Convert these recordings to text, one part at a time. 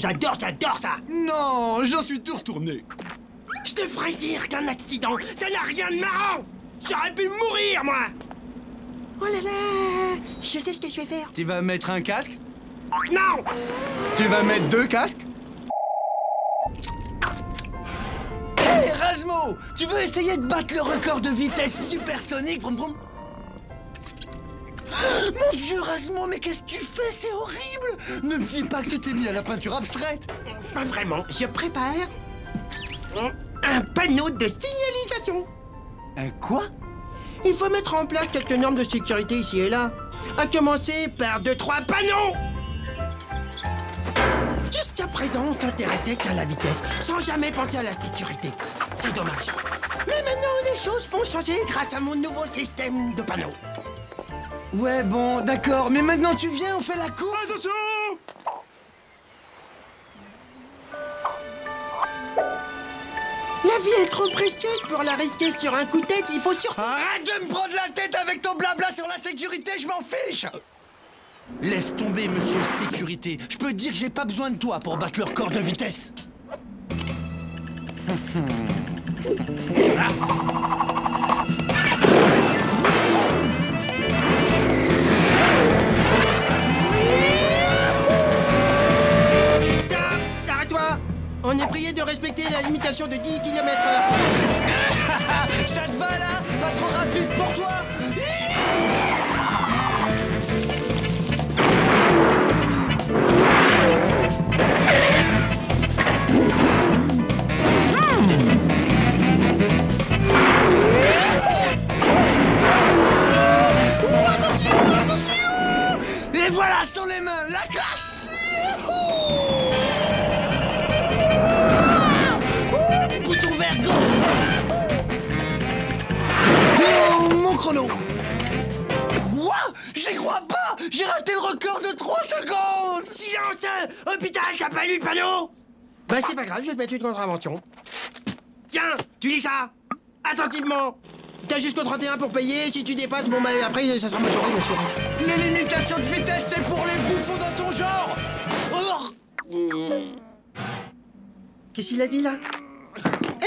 j'adore, j'adore ça. Non, j'en suis tout retourné. Je devrais dire qu'un accident, ça n'a rien de marrant. J'aurais pu mourir, moi. Oh là là Je sais ce que je vais faire. Tu vas mettre un casque? Non. Tu vas mettre deux casques? Hé Rasmo Tu veux essayer de battre le record de vitesse supersonique Vroom, vroom? Mon dieu Rasmo, mais qu'est-ce que tu fais? C'est horrible Ne me dis pas que tu t'es mis à la peinture abstraite Pas vraiment, je prépare un panneau de signalisation. Un quoi? Il faut mettre en place quelques normes de sécurité ici et là. À commencer par deux, trois panneaux Jusqu'à présent, on s'intéressait qu'à la vitesse, sans jamais penser à la sécurité. C'est dommage. Mais maintenant, les choses vont changer grâce à mon nouveau système de panneaux. Ouais bon, d'accord, mais maintenant tu viens, on fait la course Attention La vie est trop précieuse pour la risquer sur un coup de tête, il faut surtout... Arrête de me prendre la tête avec ton blabla sur la sécurité, je m'en fiche Laisse tomber, monsieur sécurité. Je peux te dire que j'ai pas besoin de toi pour battre le record de vitesse. On est prié de respecter la limitation de 10 km heure. Ça te va là Pas trop rapide pour toi Et voilà, sans les mains, la classe chrono. Quoi? J'y crois pas! J'ai raté le record de 3 secondes! Silence Hôpital, t'as pas lu le panneau? Bah c'est pas grave, je vais te mettre une contravention. Tiens, tu lis ça? Attentivement. T'as jusqu'au 31 pour payer, si tu dépasses, bon bah après ça sera majoré bien sûr. Les limitations de vitesse, c'est pour les bouffons dans ton genre. Oh Qu'est-ce qu'il a dit là?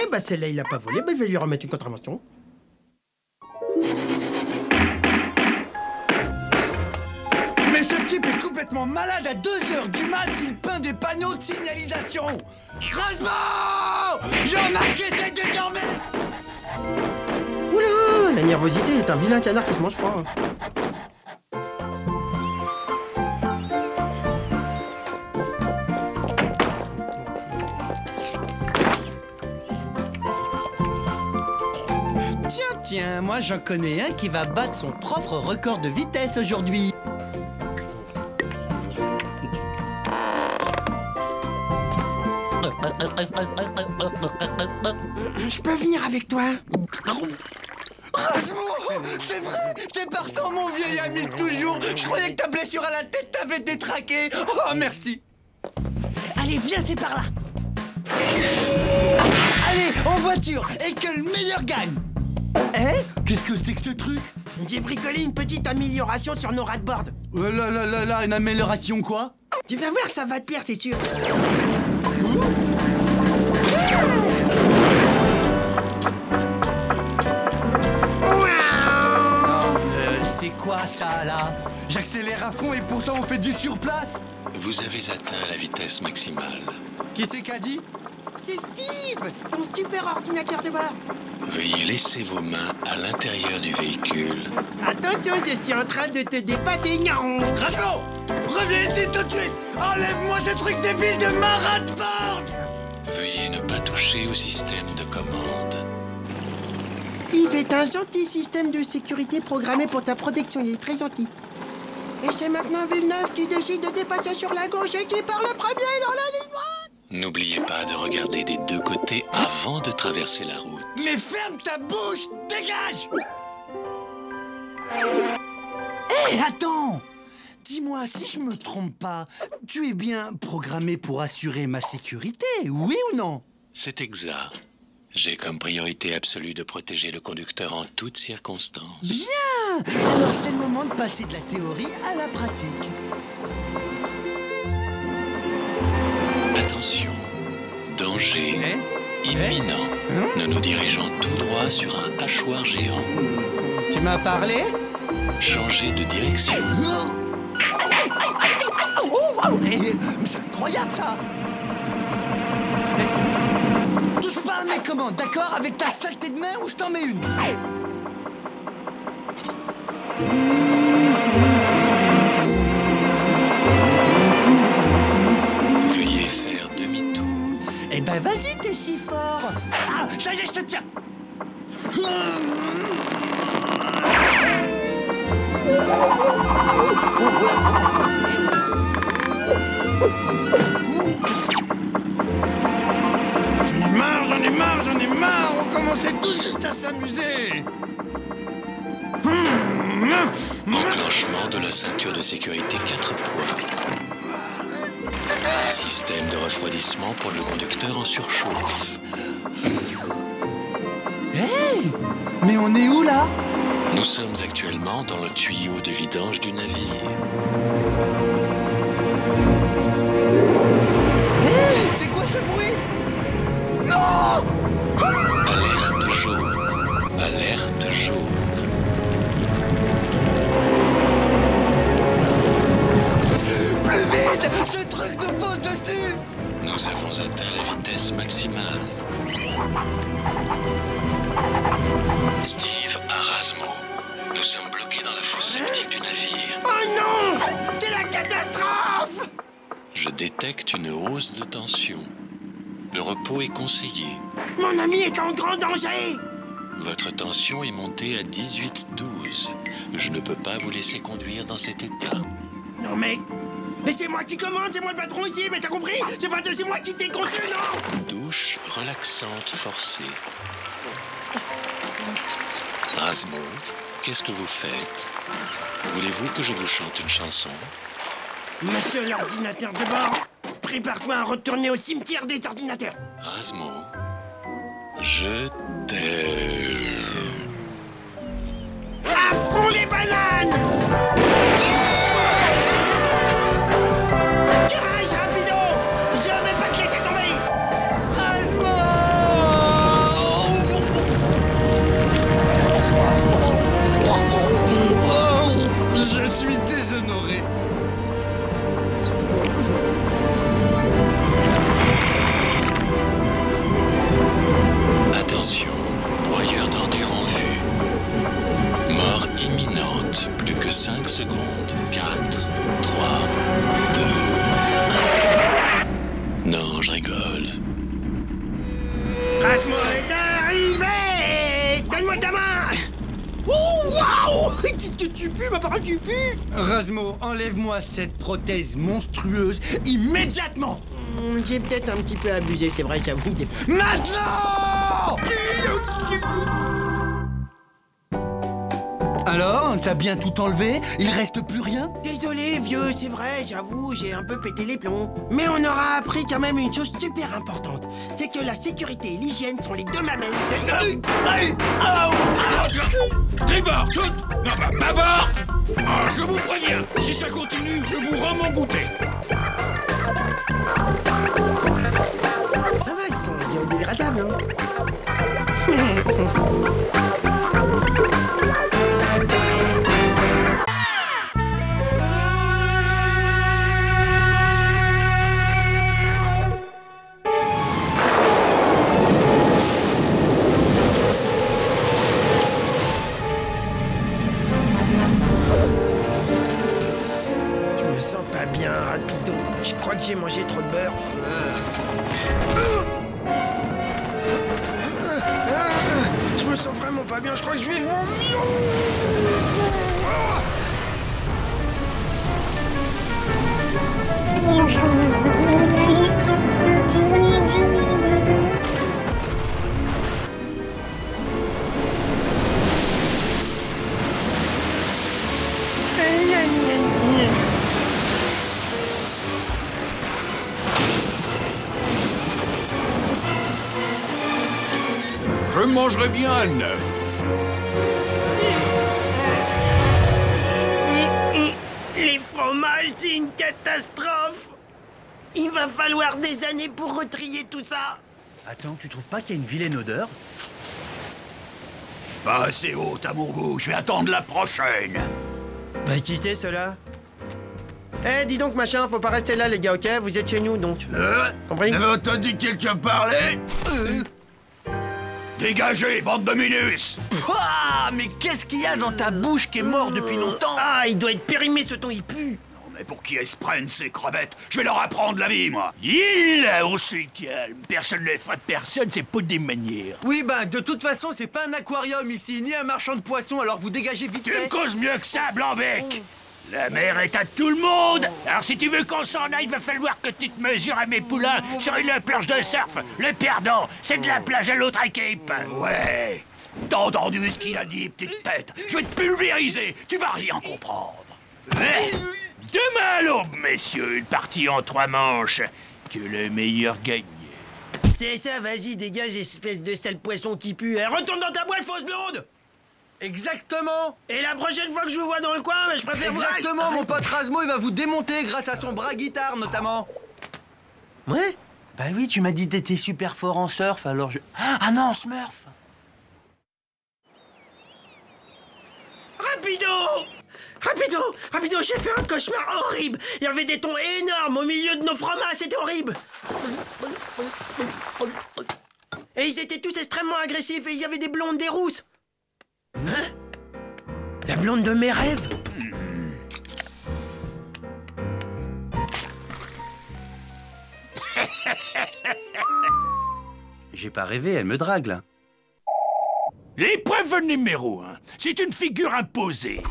Eh bah celle-là il a pas volé, bah je vais lui remettre une contravention. Complètement malade à 2h du mat, il peint des panneaux de signalisation. Rasmo qui essaient de dormir Oula! La nervosité est un vilain canard qui se mange froid. Tiens, tiens, moi j'en connais un qui va battre son propre record de vitesse aujourd'hui Je peux venir avec toi. C'est vrai T'es partant, mon vieil ami de toujours. Je croyais que ta blessure à la tête t'avait détraqué. Oh, merci. Allez, viens, c'est par là. Allez, en voiture Et que le meilleur gagne. Eh Qu'est-ce que c'est que ce truc J'ai bricolé une petite amélioration sur nos radboards. Oh là là là là, une amélioration quoi Tu vas voir, ça va te plaire, c'est sûr. C'est quoi ça là? J'accélère à fond et pourtant on fait du surplace Vous avez atteint la vitesse maximale. Qui c'est qu'a dit? C'est Steve, ton super ordinateur de bord. Veuillez laisser vos mains à l'intérieur du véhicule. Attention, je suis en train de te dépasser. Non. Reviens ici tout de suite Enlève-moi ce truc débile de marat de porte Veuillez ne pas toucher au système de commande. Steve est un gentil système de sécurité programmé pour ta protection. Il est très gentil. Et c'est maintenant Villeneuve qui décide de dépasser sur la gauche et qui part le premier dans la ligne droite. N'oubliez pas de regarder des deux côtés avant de traverser la route. Mais ferme ta bouche Dégage Hé, attends Dis-moi, si je me trompe pas, tu es bien programmé pour assurer ma sécurité, oui ou non? C'est exact. J'ai comme priorité absolue de protéger le conducteur en toutes circonstances. Bien Alors c'est le moment de passer de la théorie à la pratique. Attention, danger Eh imminent. Hein Nous nous dirigeons tout droit sur un hachoir géant. Tu m'as parlé Changez de direction. Oh, eh, Mais c'est incroyable ça Eh, Touche pas à mes commandes, d'accord Avec ta saleté de main ou je t'en mets une Veuillez faire demi-tour. Eh ben vas-y, t'es si fort Ah, ça y est, je te tiens marre, On commençait tout juste à s'amuser Enclenchement de la ceinture de sécurité 4 poids. Système de refroidissement pour le conducteur en surchauffe. Hey Mais on est où là? Nous sommes actuellement dans le tuyau de vidange du navire. Jaune. Plus vite Ce truc de fausse dessus Nous avons atteint la vitesse maximale. Steve Arasmo. Nous sommes bloqués dans la fosse septique du navire. Oh non C'est la catastrophe Je détecte une hausse de tension. Le repos est conseillé. Mon ami est en grand danger Votre tension est montée à 18-12. Je ne peux pas vous laisser conduire dans cet état. Non mais... Mais c'est moi qui commande, c'est moi le patron ici, mais t'as compris? C'est pas c'est moi qui t'ai conçu, non? Douche relaxante forcée. Rasmo, qu'est-ce que vous faites? Voulez-vous que je vous chante une chanson? Monsieur l'ordinateur de bord, prépare-toi à retourner au cimetière des ordinateurs. Rasmo, je. À fond les bananes secondes. 4, 3, 2, 1. Non, je rigole. Rasmo est arrivé Donne-moi ta main Oh, waouh Qu'est-ce que tu pues, ma parole, tu pues? Rasmo, enlève-moi cette prothèse monstrueuse immédiatement Hmm, J'ai peut-être un petit peu abusé, c'est vrai, j'avoue. Des... Maintenant Alors, t'as bien tout enlevé? Il reste plus rien? Désolé, vieux, c'est vrai, j'avoue, j'ai un peu pété les plombs. Mais on aura appris quand même une chose super importante. C'est que la sécurité et l'hygiène sont les deux mamelles de... Tribord, toutes Non, bah, bâbord Ah, Je vous préviens, si ça continue, je vous rends mon goûter. Ça va, ils sont biodégradables, hein Les fromages, c'est une catastrophe. Il va falloir des années pour retrier tout ça. Attends, tu trouves pas qu'il y a une vilaine odeur? Pas assez haute à mon goût, je vais attendre la prochaine. Bah qui c'est cela Eh, dis donc machin, faut pas rester là les gars, ok? Vous êtes chez nous donc. Euh Compris? Vous avez entendu quelqu'un parler Euh Dégagez, bande de minus Pouah Mais qu'est-ce qu'il y a dans ta bouche qui est mort depuis longtemps Ah, il doit être périmé ce ton, il pue. Non, Mais pour qui elles se prennent ces crevettes? Je vais leur apprendre la vie, moi Il on se calme. Personne ne fera de personne, c'est pas des manières. Oui, bah, de toute façon, c'est pas un aquarium ici, ni un marchand de poissons, alors vous dégagez vite Tu me fait. causes mieux que ça, Blanc-Bec La mer est à tout le monde. Alors si tu veux qu'on s'en aille, il va falloir que tu te mesures à mes poulains sur une planche de surf. Le perdant, c'est de la plage à l'autre équipe. Ouais. T'as entendu ce qu'il a dit, petite tête? Je vais te pulvériser, tu vas rien comprendre. Ouais. Demain à l'aube, messieurs, une partie en trois manches. Que le meilleur gagne C'est ça, vas-y, dégage, espèce de sale poisson qui pue. Eh, retourne dans ta boîte, fausse blonde Exactement. Et la prochaine fois que je vous vois dans le coin, mais je préfère vous... Exactement, mon pote Rasmo, il va vous démonter grâce à son bras guitare, notamment. Ouais? Bah oui, tu m'as dit que t'étais super fort en surf, alors je... Ah non, Smurf! Rapido! Rapido! Rapido, j'ai fait un cauchemar horrible. Il y avait des tons énormes au milieu de nos fromages, c'était horrible. Et ils étaient tous extrêmement agressifs et il y avait des blondes, des rousses Hein? La blonde de mes rêves? J'ai pas rêvé, elle me drague, là. L'épreuve numéro 1, c'est une figure imposée.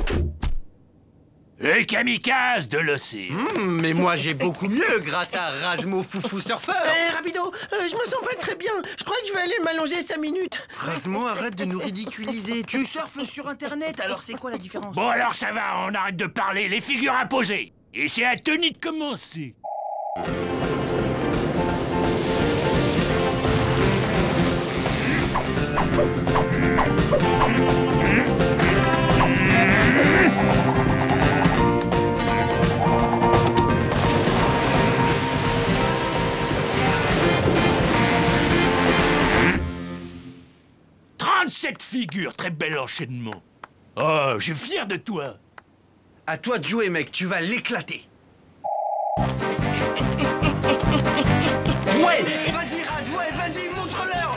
Le kamikaze de l'océan. Hmm, mais moi, j'ai beaucoup mieux grâce à Rasmo Foufou Surfeur Eh, Rapido, euh, je me sens pas très bien. Je crois que je vais aller m'allonger 5 minutes. Rasmo, arrête de nous ridiculiser. Tu surfes sur Internet, alors c'est quoi la différence? Bon alors ça va, on arrête de parler, les figures imposées. Et c'est à Tony de commencer. « 37 figures, très bel enchaînement. Oh, je suis fier de toi. À toi de jouer, mec, tu vas l'éclater. Ouais Vas-y, Raz, ouais, vas-y, montre-leur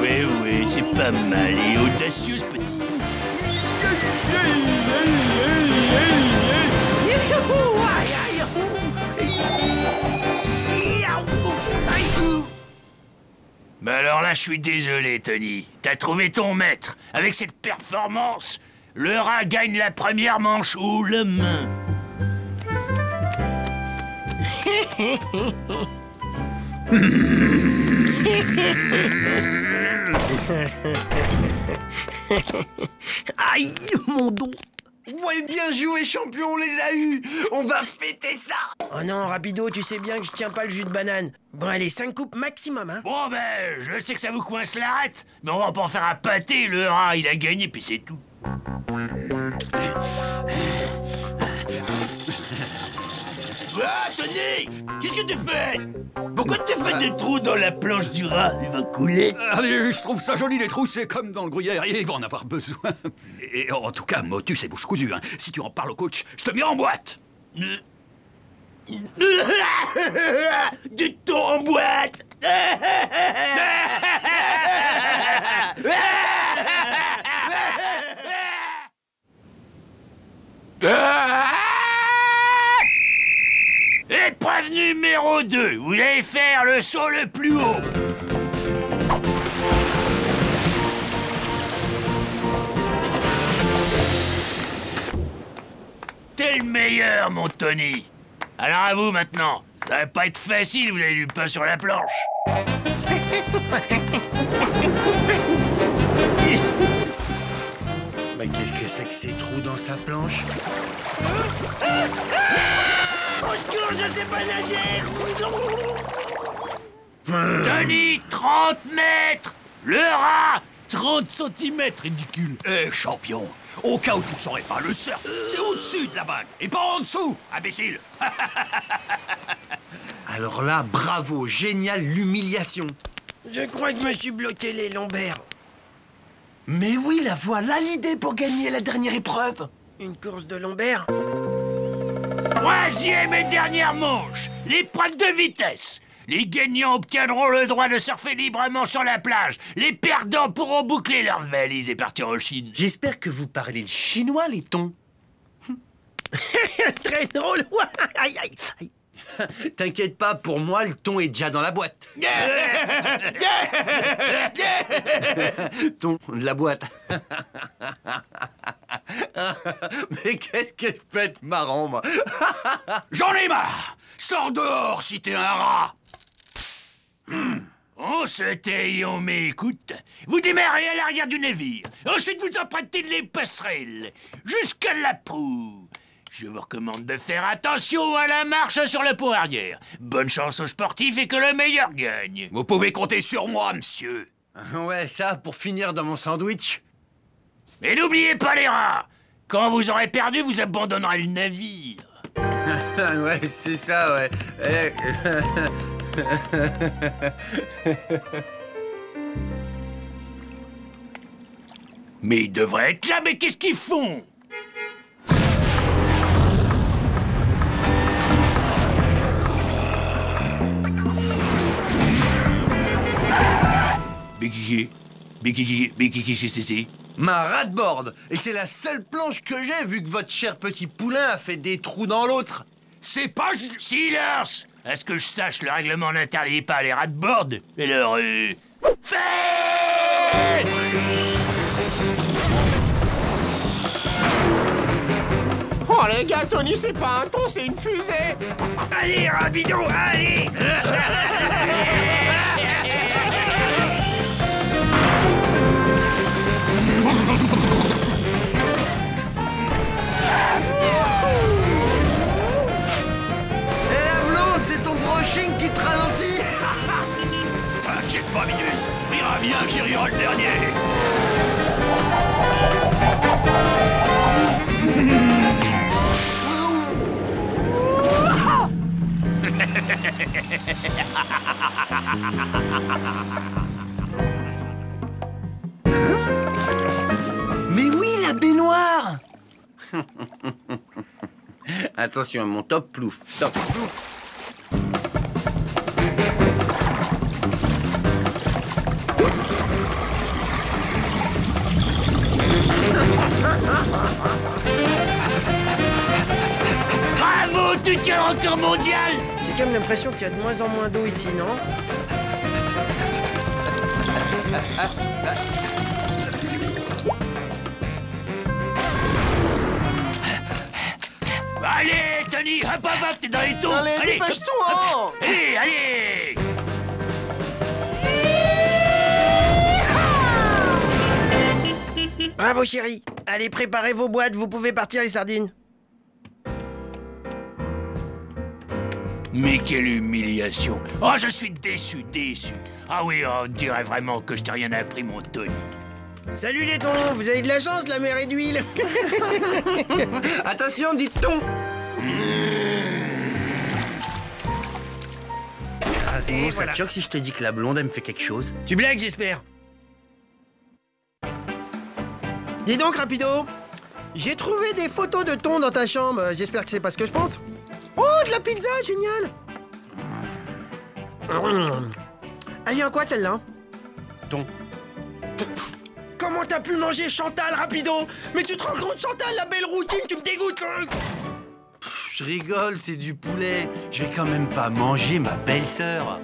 Oui, oui, c'est pas mal et audacieuse petite. Mais alors là, je suis désolé, Tony. T'as trouvé ton maître. Avec cette performance, le rat gagne la première manche ou le main. Aïe, mon dos Ouais, bien joué, champion, on les a eus On va fêter ça Oh non, Rapido, tu sais bien que je tiens pas le jus de banane. Bon, allez, 5 coupes maximum, hein. Bon ben, je sais que ça vous coince la rate, mais on va pas en faire un pâté, le rat, il a gagné, puis c'est tout. Ah, Qu'est-ce que tu fais? Pourquoi tu fais des trous dans la planche du rat? Il va couler Allez, je trouve ça joli les trous, c'est comme dans le gruyère, et il va en avoir besoin. Et en tout cas, Motus et bouche cousue, hein. Si tu en parles au coach, je te mets en boîte. Du thon en boîte numéro 2, vous allez faire le saut le plus haut. T'es le meilleur, mon Tony. Alors à vous maintenant. Ça va pas être facile, vous avez du pain sur la planche. Mais qu'est-ce que c'est que ces trous dans sa planche? Secours, je sais pas nager. Tony, 30 mètres. Le rat, 30 centimètres, ridicule. Eh, champion, au cas où tu ne saurais pas, le surf, c'est au-dessus de la vague, et pas en dessous, imbécile. Alors là, bravo, génial l'humiliation. Je crois que je me suis bloqué les lombaires. Mais oui, la voilà l'idée pour gagner la dernière épreuve. Une course de lombaires? Troisième et dernière manche, l'épreuve de vitesse. Les gagnants obtiendront le droit de surfer librement sur la plage. Les perdants pourront boucler leurs valises et partir en Chine. J'espère que vous parlez le chinois, les tons. Très drôle. aïe, aïe, aïe. T'inquiète pas, pour moi, le ton est déjà dans la boîte. ton de la boîte. Mais qu'est-ce que je peux être marrant, moi? J'en ai marre Sors dehors si t'es un rat On se tait et on m'écoute. Vous démarrez à l'arrière du navire. Ensuite, vous empruntez les passerelles jusqu'à la proue. Je vous recommande de faire attention à la marche sur le pont arrière. Bonne chance aux sportifs et que le meilleur gagne. Vous pouvez compter sur moi, monsieur Ouais, ça, pour finir dans mon sandwich. Et n'oubliez pas les rats. Quand vous aurez perdu, vous abandonnerez le navire. ouais, c'est ça, ouais. Eh, Mais ils devraient être là, mais qu'est-ce qu'ils font? Mais qui Mais qui Mais qui c'est c'est Ma ratboard Et c'est la seule planche que j'ai, vu que votre cher petit poulain a fait des trous dans l'autre. C'est pas... Silence À ce que je sache, le règlement n'interdit pas les board et le rue. Fait Oh les gars, Tony, c'est pas un ton, c'est une fusée Allez, rapidon, allez qui te ralentit. T'inquiète pas, Minus. Rira bien qui rira le dernier baignoire Attention à mon top plouf. Top plouf. Bravo, tu tiens le record mondial J'ai quand même l'impression qu'il y a de moins en moins d'eau ici, non? Allez, Tony, hop, hop, hop, t'es dans les taux Allez, hop, dépêche-toi hop. Allez, allez Bravo, chérie. Allez, préparez vos boîtes, vous pouvez partir, les sardines. Mais quelle humiliation Oh, je suis déçu, déçu Ah oui, on dirait vraiment que je t'ai rien appris, mon Tony. Salut les thons, vous avez de la chance, la mer est d'huile. Attention, dites thon. Ah, c'est bon, ça te choque si je te dis que la blonde, elle me fait quelque chose Tu blagues, j'espère. Dis donc, Rapido, j'ai trouvé des photos de thon dans ta chambre. J'espère que c'est pas ce que je pense. Oh, de la pizza, génial Elle vient quoi, celle-là? Thon. Comment t'as pu manger Chantal, Rapido? Mais tu te rends compte, Chantal, la belle routine, tu me dégoûtes hein Je rigole, c'est du poulet. Je vais quand même pas manger ma belle-sœur.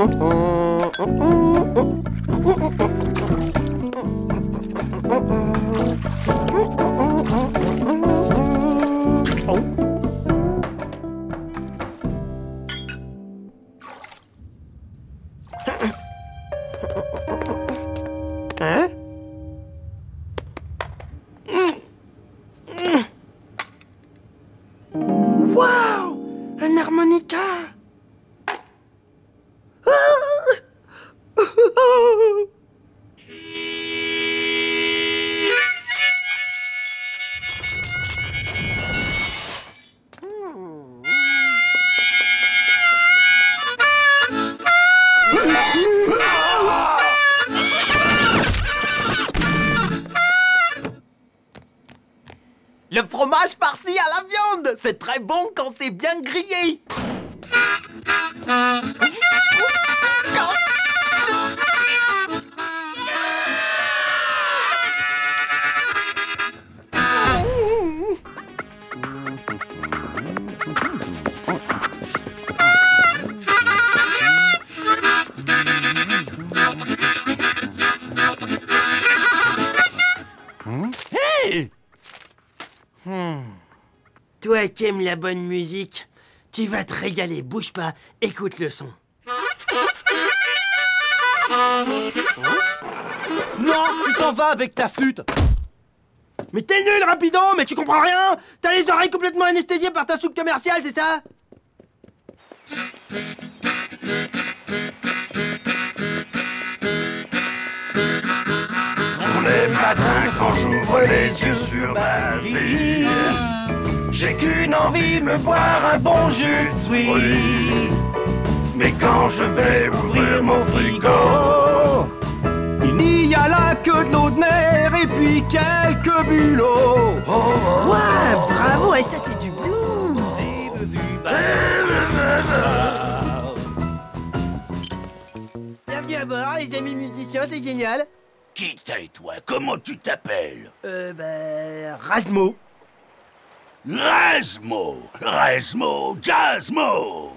Hein c'est très bon quand c'est bien grillé. Toi qui aimes la bonne musique, tu vas te régaler. Bouge pas, écoute le son. Non, tu t'en vas avec ta flûte. Mais t'es nul, Rapido, mais tu comprends rien T'as les oreilles complètement anesthésiées par ta soupe commerciale, c'est ça? Tous les matins quand j'ouvre les yeux sur ma vie, j'ai qu'une envie, me boire un bon jus de fruits. Mais quand je vais ouvrir mon frigo, Il n'y a là que de l'eau de mer et puis quelques bulots. Ouais, bravo, et ça c'est du blues. Bienvenue à bord, les amis musiciens, c'est génial. Qui t'es toi? Comment tu t'appelles? Euh, bah... Rasmo Rasmo, Rasmo, Jazzmo.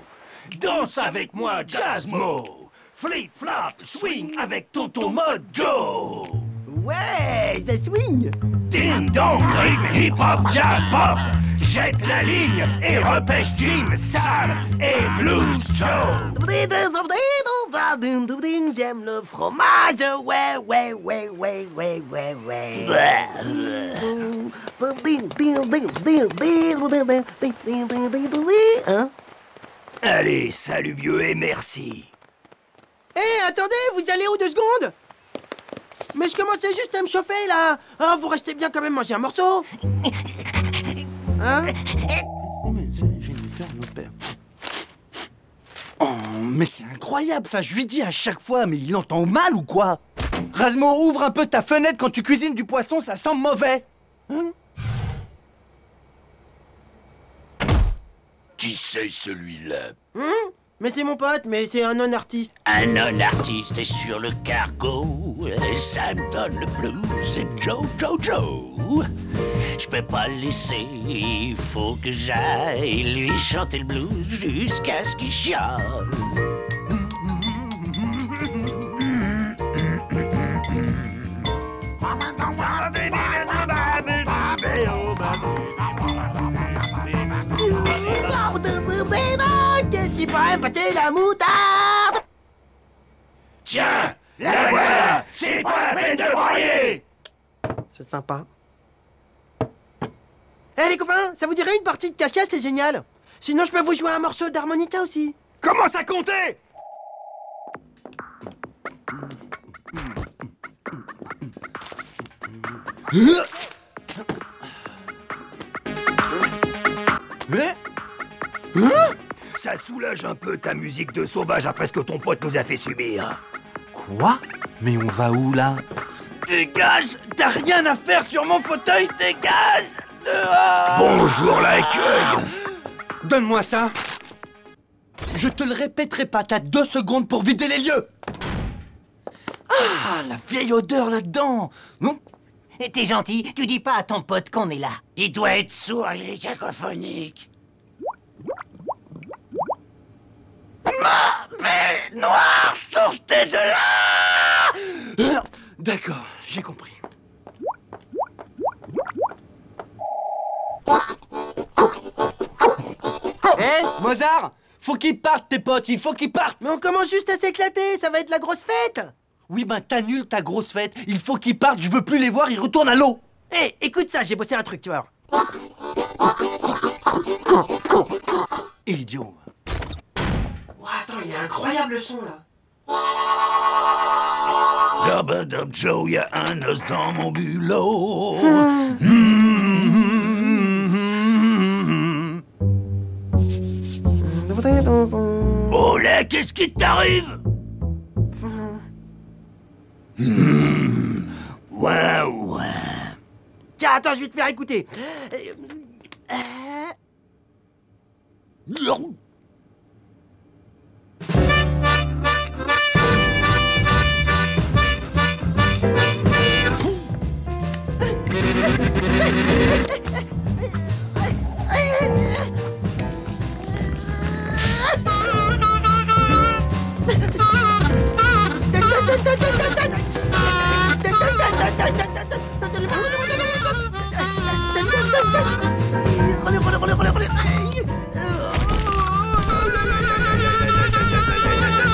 Danse avec moi, Jazzmo. Flip, flop, swing avec tonton Mojo. Ouais, ça swing Ding dong, rythme, hip hop, jazz pop. Jette la ligne et repêche Jim, Sam et Blues Joe. J'aime le fromage, ouais, ouais, ouais, ouais, ouais, ouais, ouais. Hein Allez, salut vieux et merci. Hé, attendez, vous allez où deux secondes Mais je commençais juste à me chauffer, là Oh, vous restez bien quand même manger un morceau Hein Oh, mais c'est incroyable ça, je lui dis à chaque fois, mais il entend mal ou quoi? Rasmo, ouvre un peu ta fenêtre. Quand tu cuisines du poisson, ça sent mauvais. Qui c'est celui-là? Mais c'est mon pote, mais c'est un non-artiste. Un non-artiste est sur le cargo. Et ça me donne le blues. C'est Joe, Joe, Joe. Je peux pas le laisser, il faut que j'aille lui chanter le blues jusqu'à ce qu'il chiale. La moutarde? Tiens, la voilà, c'est pas la peine de broyer. C'est sympa. Eh les copains, ça vous dirait une partie de cache-cache, c'est génial. Sinon je peux vous jouer un morceau d'harmonica aussi. Commence à compter Ça soulage un peu ta musique de sauvage après ce que ton pote nous a fait subir. Quoi? Mais on va où là? Dégage! T'as rien à faire sur mon fauteuil, dégage Bonjour l'accueil Donne-moi ça Je te le répéterai pas, t'as deux secondes pour vider les lieux Ah, la vieille odeur là-dedans Et t'es gentil, tu dis pas à ton pote qu'on est là. Il doit être sourd, il est cacophonique. Noir, sortez de là D'accord, j'ai compris. Hé, Mozart Faut qu'ils partent, tes potes, il faut qu'ils partent Mais on commence juste à s'éclater, ça va être la grosse fête. Oui, ben t'annules ta grosse fête, il faut qu'ils partent, je veux plus les voir, ils retournent à l'eau. Hé, écoute ça, j'ai bossé un truc, tu vois. Idiot. Ouah, attends, il est incroyable le son là. Dub Joe, y'a un os dans mon bulot. Oh là, qu'est-ce qui t'arrive Hmm. Ouais, ouais. Tiens, attends, je vais te faire écouter. Euh,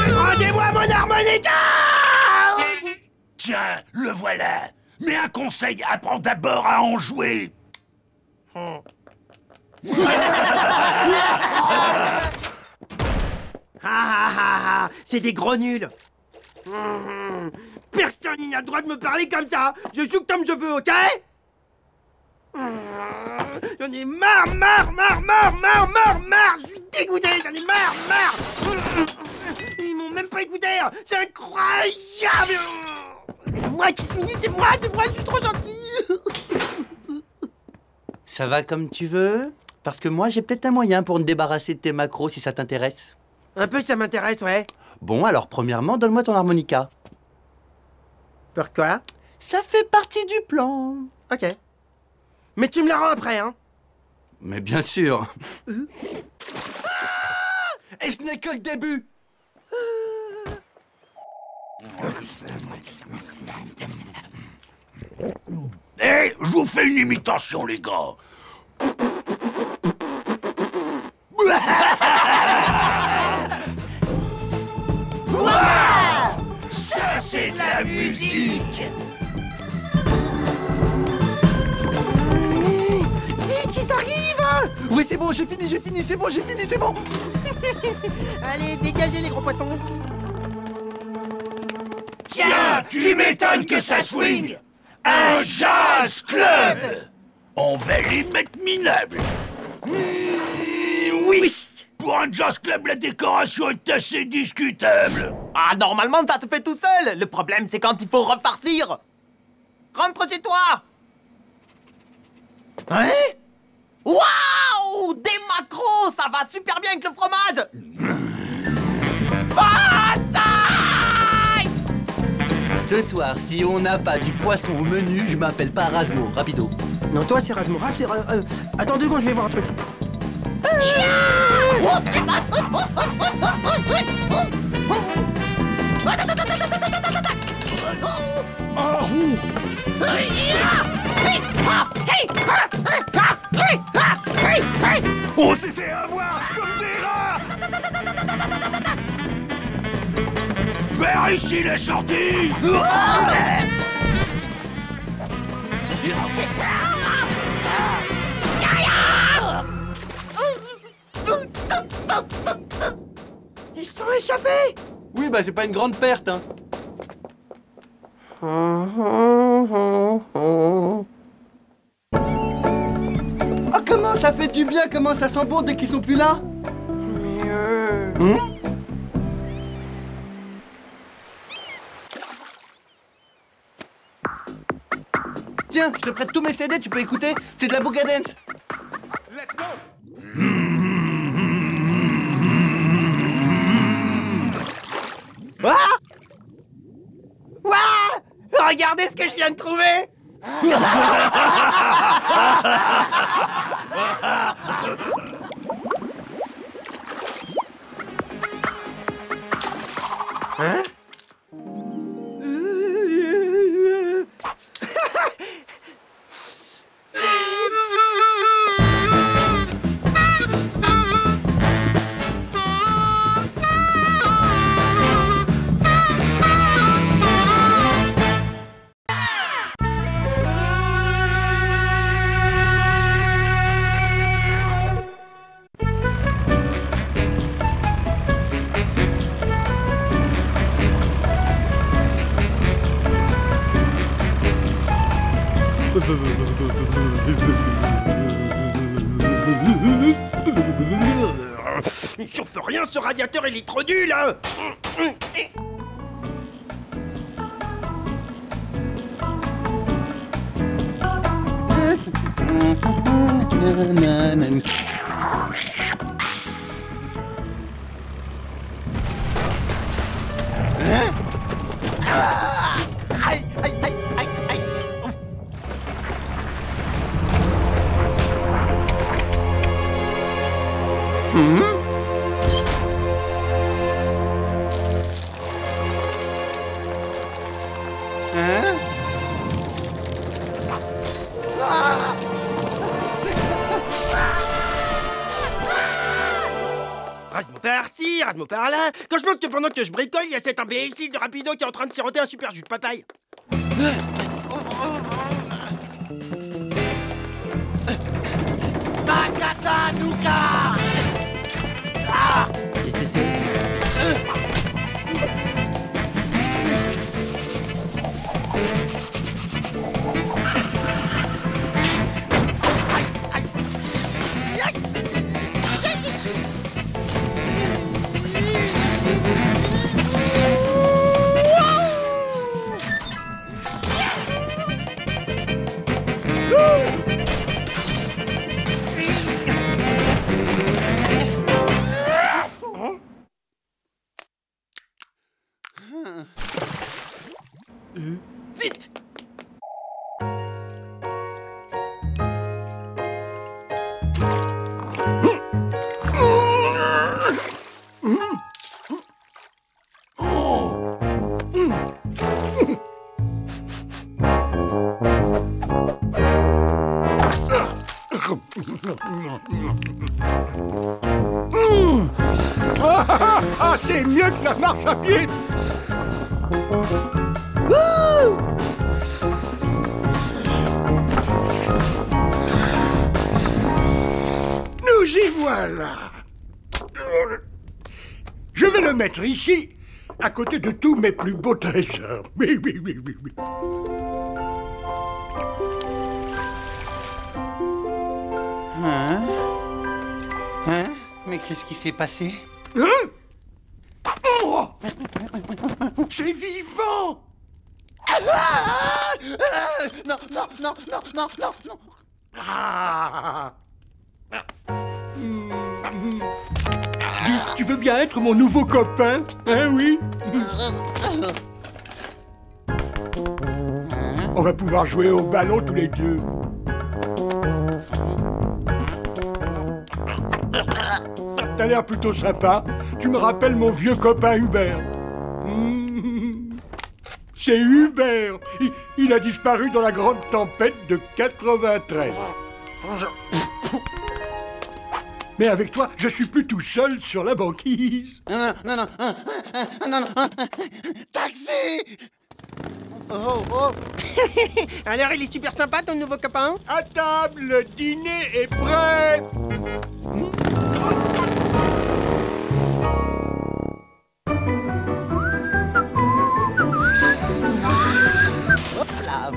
Rendez-moi mon harmonica Tiens, le voilà. Mais un conseil, apprends d'abord à en jouer. Ah ah ah ah, c'est des gros nuls. Hum, Personne n'a le droit de me parler comme ça. Je joue comme je veux, ok? Hum, J'en ai marre, marre, marre, marre, marre, marre, marre. Je suis dégoûté, j'en ai marre, marre. Hum, Ils m'ont même pas écouté. C'est incroyable. C'est moi qui suis nul, c'est moi, c'est moi, je suis trop gentil. Ça va comme tu veux Parce que moi, j'ai peut-être un moyen pour me débarrasser de tes macros si ça t'intéresse. Un peu, ça m'intéresse, ouais. Bon, alors premièrement, donne-moi ton harmonica. Pourquoi Ça fait partie du plan. Ok. Mais tu me la rends après, hein? Mais bien sûr. Et ce n'est que le début. Eh, je vous fais une imitation, les gars. La musique. Vite, ils arrivent Oui, c'est bon, j'ai fini, j'ai fini, c'est bon, j'ai fini, c'est bon. Allez, dégagez les gros poissons. Tiens, tu m'étonnes que ça swing. Un jazz club. On va les mettre minables. Mmh, Oui Pour un jazz club, la décoration est assez discutable Ah, normalement, ça se fait tout seul. Le problème, c'est quand il faut repartir. Rentre chez toi. Hein? Waouh Des macros Ça va super bien avec le fromage Bataille Ce soir, si on n'a pas du poisson au menu, je m'appelle pas Rasmo, rapido. Non, toi, c'est Rasmo. Ah, c'est euh, attends deux secondes, je vais voir un truc. On s'est fait avoir comme des rats. Vers ici les sorties Oui, bah c'est pas une grande perte, hein. Oh, comment ça fait du bien, comment ça sent bon dès qu'ils sont plus là Mais euh... Hein Tiens, je te prête tous mes CD, tu peux écouter. C'est de la Booga Dance Ah, ah Regardez ce que je viens de trouver hein il est trop nul hein rase-moi par-là. Quand je pense que pendant que je bricole, il y a cet imbécile de rapido qui est en train de siroter un super jus de papaye. 嗯。Ici, à côté de tous mes plus beaux trésors. Oui, oui, oui, oui, oui. Hein? Hein? Mais qu'est-ce qui s'est passé? Mon nouveau copain Hein, oui On va pouvoir jouer au ballon tous les deux. T'as l'air plutôt sympa. Tu me rappelles mon vieux copain Hubert. C'est Hubert. Il, il a disparu dans la grande tempête de 93. Mais avec toi, je suis plus tout seul sur la banquise. Non, non, non, non, non, non, non. Taxi Oh, oh Alors, il est super sympa, ton nouveau copain? À table, le dîner est prêt. Hop là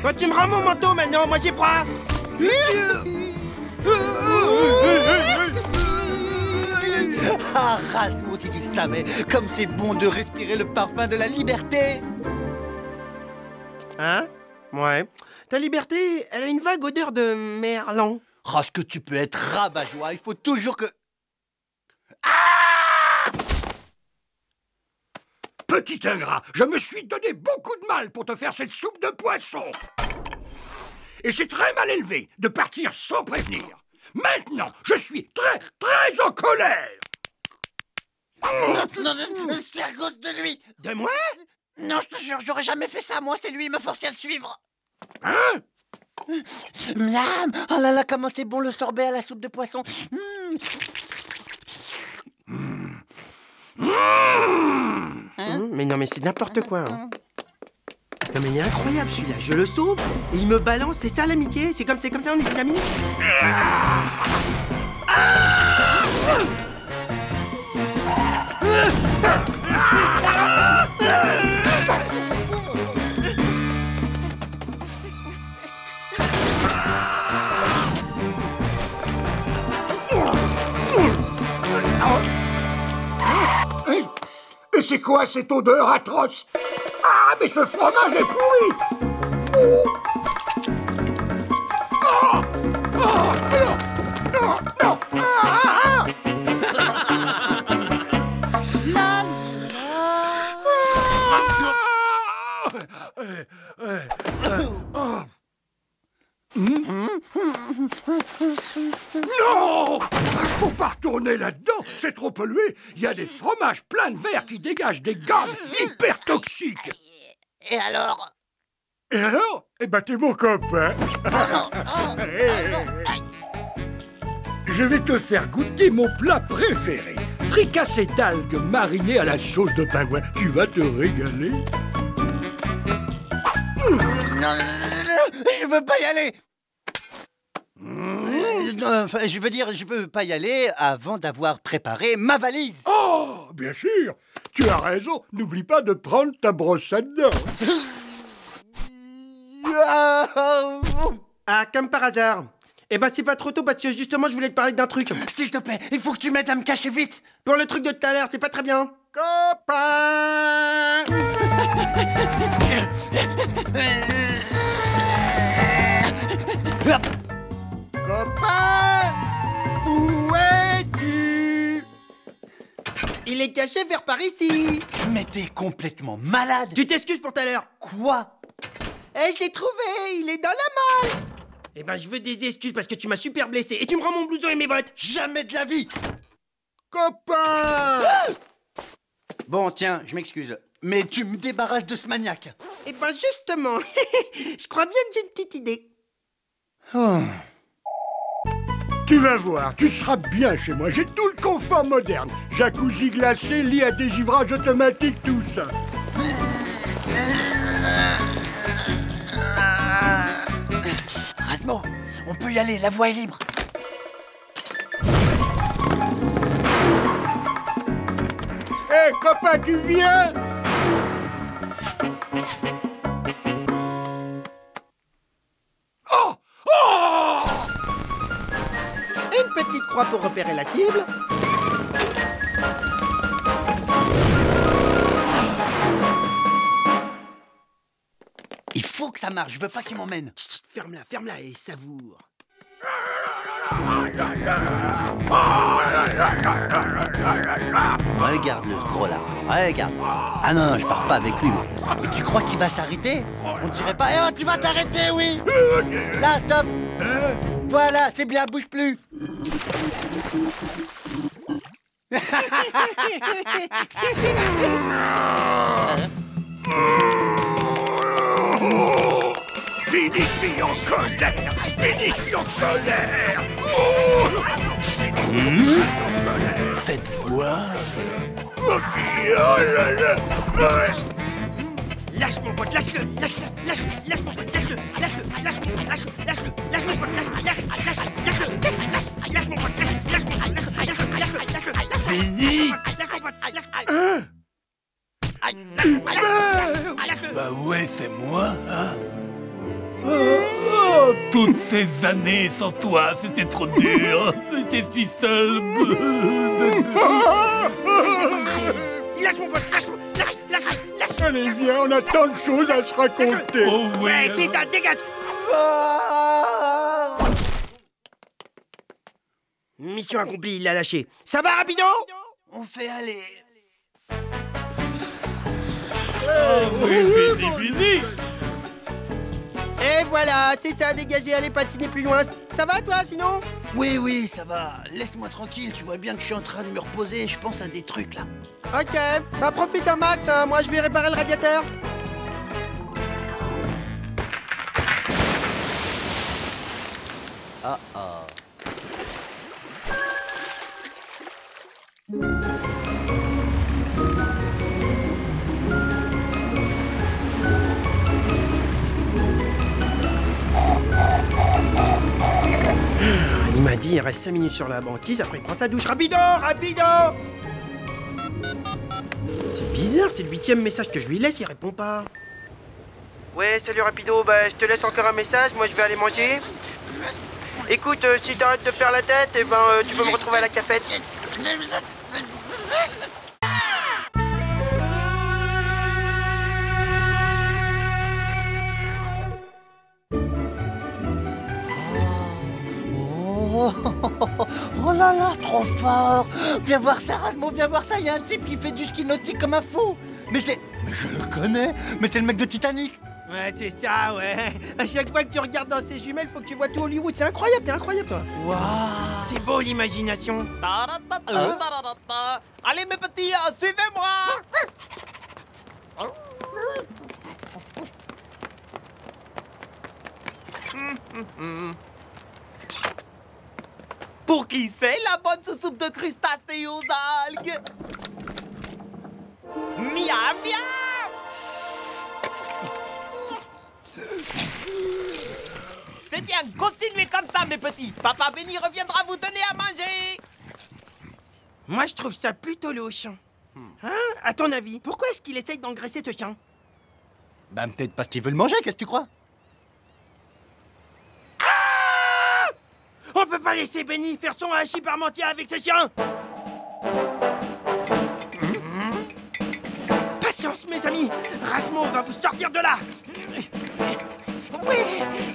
Toi, tu me rends mon manteau maintenant, moi j'ai froid Ah, Rasmus, si tu savais comme c'est bon de respirer le parfum de la liberté Hein? Ouais. Ta liberté, elle a une vague odeur de merlan. Oh, ce que tu peux être rabat-joie, il faut toujours que... Petit ingrat, je me suis donné beaucoup de mal pour te faire cette soupe de poisson. Et c'est très mal élevé de partir sans prévenir. Maintenant, je suis très, très en colère. Non, non, non, c'est à cause de lui. De moi? Non, je te jure, j'aurais jamais fait ça. Moi, c'est lui, il me forçait à le suivre. Hein? Miam Oh là là, comment c'est bon le sorbet à la soupe de poisson. Mm. Hum, Mais non, mais c'est n'importe quoi. hein. Non, mais il est incroyable celui-là. Je le sauve il me balance. C'est ça l'amitié? C'est comme, c'est comme ça, on est des amis? Et c'est quoi cette odeur atroce? Ah, mais ce fromage est pourri Oh. Oh. Oh, non, non, non. Non Faut pas retourner là-dedans, c'est trop pollué. Il y a des fromages pleins de verre qui dégagent des gaz hyper toxiques. Et alors? Et alors? Eh ben, t'es mon copain. Je vais te faire goûter mon plat préféré. Fricassé d'algues marinées à la sauce de pingouin. Tu vas te régaler. Non, non, non, non, non, je veux pas y aller. Euh, Enfin, je veux dire, je veux pas y aller avant d'avoir préparé ma valise. Oh, bien sûr. Tu as raison. N'oublie pas de prendre ta brosse à dents. Ah, comme par hasard. Eh ben, c'est pas trop tôt parce que justement, je voulais te parler d'un truc. S'il te plaît, il faut que tu m'aides à me cacher vite. Pour le truc de tout à l'heure, c'est pas très bien. Copain Copain Où es-tu? Il est caché vers par ici. Mais t'es complètement malade. Tu t'excuses pour tout à l'heure. Quoi? Eh, je l'ai trouvé, il est dans la malle. Eh ben, je veux des excuses parce que tu m'as super blessé et tu me rends mon blouson et mes bottes. Jamais de la vie. Copain Bon, tiens, je m'excuse. Mais tu me débarrasses de ce maniaque. Eh ben, justement, je crois bien que j'ai une petite idée. Tu vas voir, tu seras bien chez moi. J'ai tout le confort moderne. Jacuzzi glacé, lit à dégivrage automatique, tout ça. Rasmo, on peut y aller, la voie est libre. Hé, copain, tu viens? pour repérer la cible. Il faut que ça marche, je veux pas qu'il m'emmène. Ferme-la, ferme-la et savoure. Regarde le gros là, regarde. Ah non, je pars pas avec lui, moi. Mais tu crois qu'il va s'arrêter? On dirait pas. Eh, oh, tu vas t'arrêter, oui Là, stop hein? Voilà, c'est bien, bouge plus Finish en colère Finish en colère Oh Finish en colère Faites voir Oh là là Ouais. Lâche mon pote, lâche-le, lâche-le, lâche-le, lâche mon pote, lâche-le, lâche-le, lâche mon pote, lâche-le, lâche-le, lâche mon pote, lâche, lâche, lâche, lâche-le, lâche, lâche, lâche mon pote, lâche, lâche mon pote, lâche-le, lâche-le, lâche-le, lâche-le, lâche, Fini. Bah ouais, c'est moi, hein oh, oh, Toutes ces années sans toi, c'était trop dur. J'étais si seul. Lâche mon pote, lâche, lâche, lâche, lâche. Allez, viens, on a tant de choses à se raconter Oh oui. Ouais, c'est ça, dégage. Mission accomplie, il l'a lâché. Ça va, rapido? On fait aller oui, fini, fini Et voilà, c'est ça, dégagez, allez patiner plus loin. Ça va toi sinon? Oui, oui, ça va. Laisse-moi tranquille, tu vois bien que je suis en train de me reposer, je pense à des trucs là. Ok, bah profite un max, hein. moi je vais réparer le radiateur. Ah ah. Il reste 5 minutes sur la banquise, après il prend sa douche. Rapido Rapido C'est bizarre, c'est le huitième message que je lui laisse, il répond pas. Ouais, salut Rapido, bah je te laisse encore un message, moi je vais aller manger. Écoute, euh, si t'arrêtes de faire la tête, eh ben euh, tu peux me retrouver à la cafette. Trop fort Viens voir ça, Rasmo, viens voir ça, il y a un type qui fait du ski nautique comme un fou Mais c'est... Mais je le connais Mais c'est le mec de Titanic Ouais, c'est ça, ouais. À chaque fois que tu regardes dans ces jumelles, faut que tu vois tout Hollywood. C'est incroyable, t'es incroyable, toi. Waouh C'est beau l'imagination. Ta-da-ta-ta-ta-ta-ta. Allez mes petits, euh, suivez-moi Pour qui c'est la bonne soupe de crustacés aux algues? Miam, C'est bien, continuez comme ça mes petits. Papa Béni reviendra vous donner à manger. Moi, je trouve ça plutôt louche. Hein À ton avis, pourquoi est-ce qu'il essaye d'engraisser ce chien? Bah peut-être parce qu'il veut le manger, qu'est-ce que tu crois? On peut pas laisser Benny faire son hachis parmentier avec ce chien. Patience, mes amis. Rasmo va vous sortir de là. Oui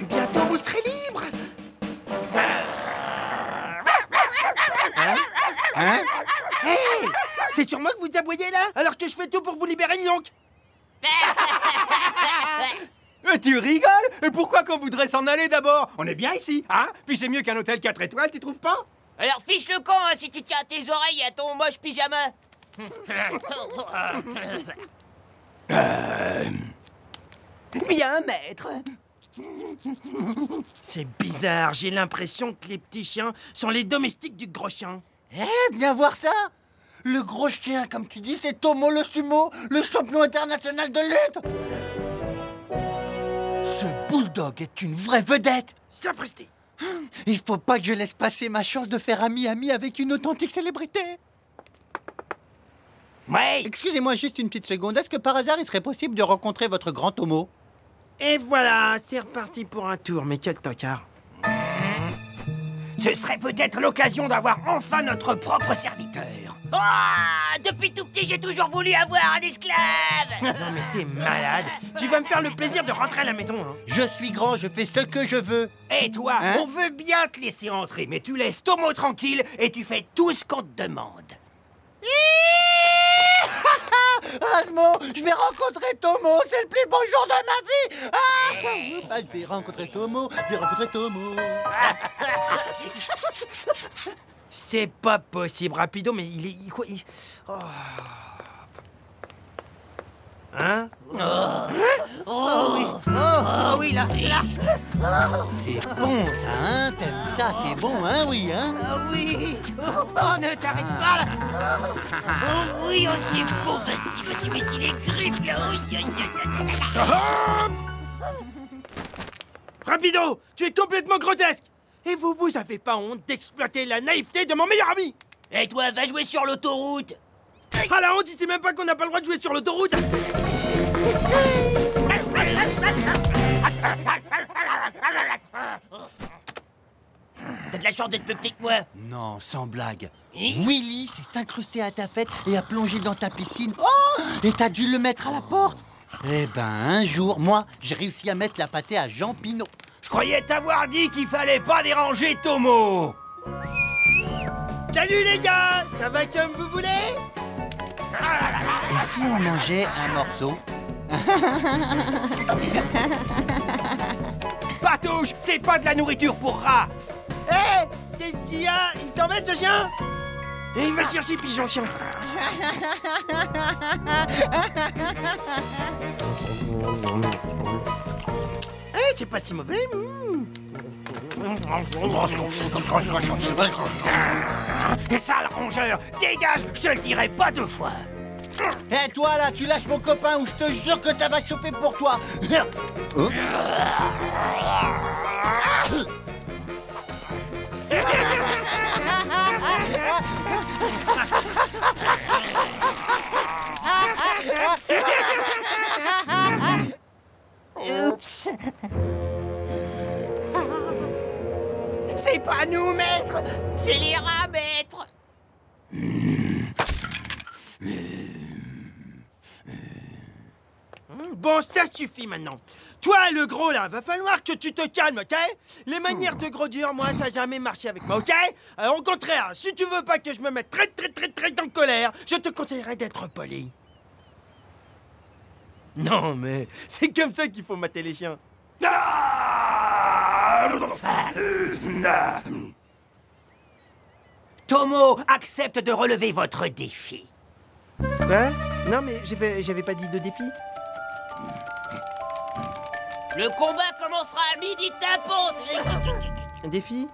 Bientôt vous serez libre. Hein Hey C'est sur moi que vous aboyez là? Alors que je fais tout pour vous libérer, donc Mais tu rigoles Et pourquoi qu'on voudrait s'en aller d'abord On est bien ici, hein Puis c'est mieux qu'un hôtel 4 étoiles, tu trouves pas Alors fiche le camp hein, si tu tiens tes oreilles à ton moche pyjama. Bien, maître. C'est bizarre, j'ai l'impression que les petits chiens sont les domestiques du gros chien. Eh, viens voir ça. Le gros chien, comme tu dis, c'est Tomo le sumo, le champion international de lutte Bulldog est une vraie vedette. Sapristi Il faut pas que je laisse passer ma chance de faire ami-ami avec une authentique célébrité. Ouais. Excusez-moi juste une petite seconde, est-ce que par hasard il serait possible de rencontrer votre grand Tomo? Et voilà, c'est reparti pour un tour, mais quel tocard Ce serait peut-être l'occasion d'avoir enfin notre propre serviteur. Oh Depuis tout petit, j'ai toujours voulu avoir un esclave Non mais t'es malade Tu vas me faire le plaisir de rentrer à la maison, hein Je suis grand, je fais ce que je veux Et toi, Hein on veut bien te laisser entrer, mais tu laisses Tomo tranquille et tu fais tout ce qu'on te demande. Asmo, je vais rencontrer Tomo, c'est le plus beau jour de ma vie. Ah. Bah, Je vais rencontrer Tomo, je vais rencontrer Tomo. C'est pas possible, Rapido, mais il est... il- quoi, il- oh. Hein Oh. Oui, oh, oui là, là. C'est bon ça, hein T'aimes ça, c'est bon, hein, oui, hein. Ah oui. Oh, ne t'arrête pas là. Oh oui, oh c'est beau, vas-y, vas-y, vas-y, les griffes là. Oui, aïe, aïe, aïe, aïe. Rapido, tu es complètement grotesque. Et vous, vous avez pas honte d'exploiter la naïveté de mon meilleur ami. Et toi, va jouer sur l'autoroute. Ah la honte, il sait même pas qu'on n'a pas le droit de jouer sur l'autoroute T'as de la chance d'être plus petit que moi Non, sans blague. Willy s'est incrusté à ta fête et a plongé dans ta piscine. Oh Et t'as dû le mettre à la porte Eh ben, un jour, moi, j'ai réussi à mettre la pâtée à Jean Pinot. Je croyais t'avoir dit qu'il fallait pas déranger Tomo. Salut les gars Ça va comme vous voulez? Et si on mangeait un morceau? Patouche, c'est pas de la nourriture pour rats Hé Qu'est-ce qu'il y a? Il t'embête ce chien? Et il va chercher pigeon chien. Eh, c'est pas si mauvais. hmm. Sale rongeur, dégage, je te le dirai pas deux fois. Eh toi là, tu lâches mon copain ou je te jure que ça va chauffer pour toi. Oups. C'est pas nous, maître C'est les rats, maître Bon, ça suffit maintenant. Toi, le gros, là, va falloir que tu te calmes, ok? Les manières de gros dur, moi, ça n'a jamais marché avec moi, ok? Alors, au contraire, si tu veux pas que je me mette très, très, très, très en colère, je te conseillerais d'être poli. Non, mais c'est comme ça qu'il faut mater les chiens. Tomo accepte de relever votre défi. Quoi? Non, mais j'avais j'avais pas dit de défi. Le combat commencera à midi tapante Un défi?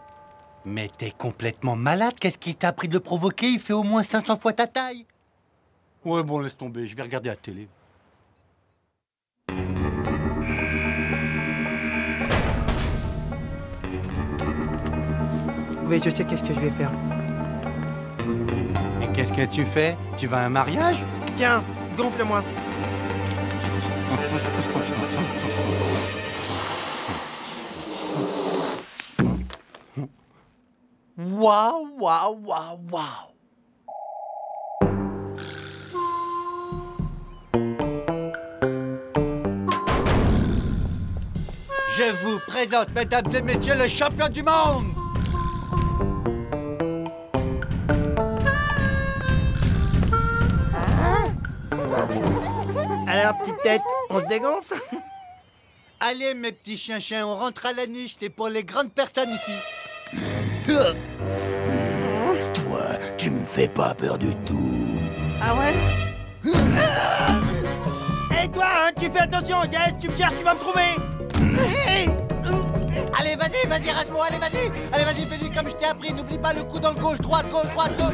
Mais t'es complètement malade, qu'est-ce qui t'a appris de le provoquer? Il fait au moins 500 fois ta taille Ouais, bon, laisse tomber, je vais regarder la télé. Oui, je sais qu'est-ce que je vais faire. Et qu'est-ce que tu fais? Tu vas à un mariage? Tiens, gonfle-moi. Waouh, waouh, waouh, waouh Je vous présente, mesdames et messieurs, le champion du monde Alors, petite tête, on se dégonfle. Allez, mes petits chiens-chiens, on rentre à la niche, c'est pour les grandes personnes ici. Toi, tu me fais pas peur du tout. Ah ouais? Hé toi, hein, tu fais attention, Yes, tu me cherches, tu vas me trouver. Hey. Allez, vas-y, vas-y, reste-moi, allez, vas-y. Allez, vas-y, fais-lui comme je t'ai appris, n'oublie pas le coup dans le gauche, droite, gauche, droite, gauche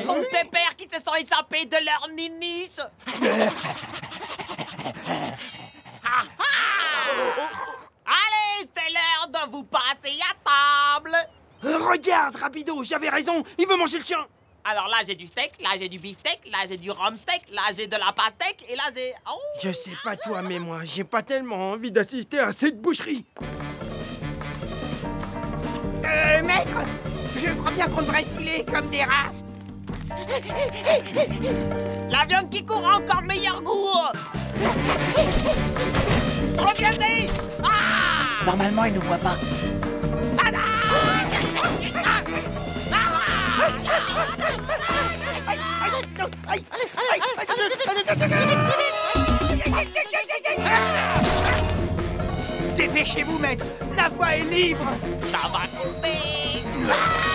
chiens-chiens Son pépère qui se sont échappés de leur ninis. Ah, ah. Allez, c'est l'heure de vous passer à table. Regarde, rapido, j'avais raison, il veut manger le chien. Alors là, j'ai du steak, là, j'ai du beefsteak, là, j'ai du rhum steak, là, j'ai de la pastèque, et là, j'ai... Oh. Je sais pas toi, mais moi, j'ai pas tellement envie d'assister à cette boucherie. Euh, maître Je crois bien qu'on devrait filer comme des rats. La viande qui court a encore meilleur goût. Reviendez Ah. Normalement, il ne voit pas. Dépêchez-vous, maître. La voie est libre. Ça va couper